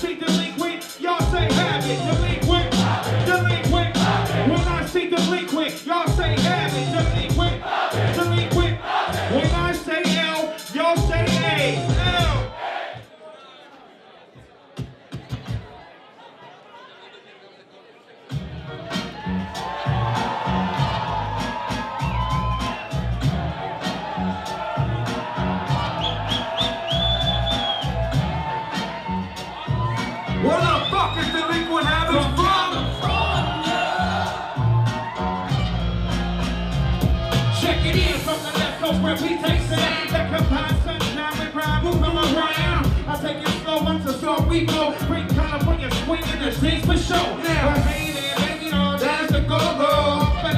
see delinquent, y'all say habit. Delinquent, delinquent. When I see delinquent, y'all say. Delinquent, delinquent. When I say L, y'all say where we take sand that combine sunshine crime. Move them around. I take it slow once a slow we go. Bring California swing in the streets for show. Now. But hey there, baby, that's the go-go. But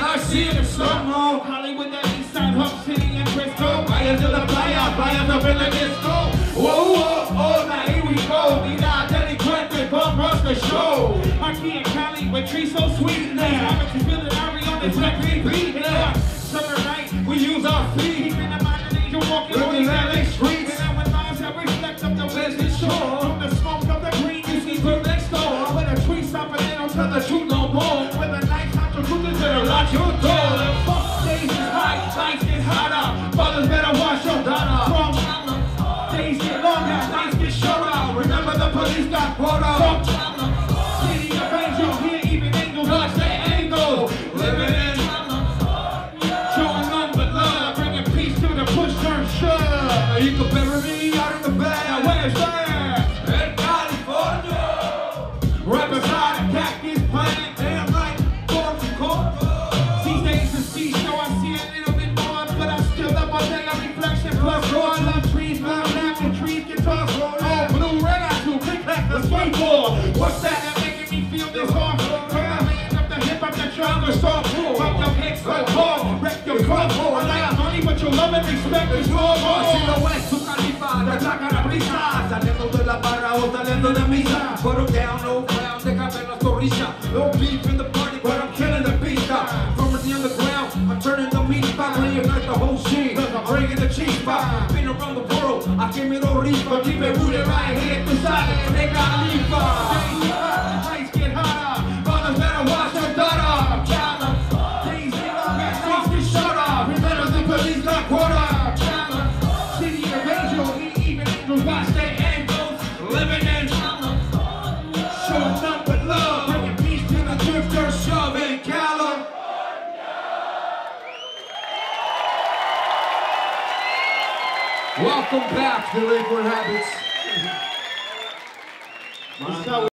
I see it in slow-mo. Hollywood, the east side, City, and Frisco. Fires to the playa, fires up in the disco. Whoa, whoa, oh, now here we go. We got delinquent, bum rush the show. Marquis and Cali with trees so sweet. Now, I'm to feel it, Ari on the track, beat. Yeah. No more. When the night time to truth is better lock your door. The fuck days is hot, nights get hotter. Fathers better watch your daughter. From days get longer, nights get shorter. Remember the police got brought up. From city of angels, here even angels watch their angle. Living in Showing none but love, bringing peace to the push turn shove. You can bury me out in the bag. where's that? What's that? That making me feel this hard? From the land of the hip hop, the jungle, soft, pump your head so hard, wreck your car, I like money, but your love and respect is more. Silhouette, su califa, te ataca la brisa Saliendo de la barra o saliendo de misa Put 'em down, no frown, deja ver la zorrilla No beef in the party, but I'm killing the beat From the underground, I'm turning the meat back. Reunite the whole scene, I'm bringing the cheese back. Been around the world, I came in Orifa Keep it rooted right here, tu sabes, de Califa Nights get hotter, better. Days get the police got. City of even angels watch their angles. Living Welcome back, to Delinquent Habits